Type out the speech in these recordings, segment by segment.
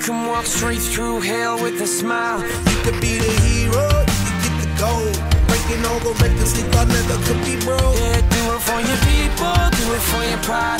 Can walk straight through hell with a smile. You could be the hero, you get the gold. Breaking all the records they thought never could be broke. Yeah, do it for your people, do it for your pride.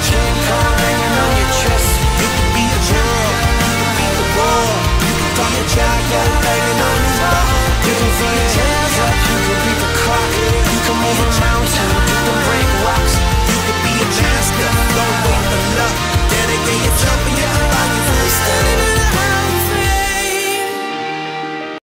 天。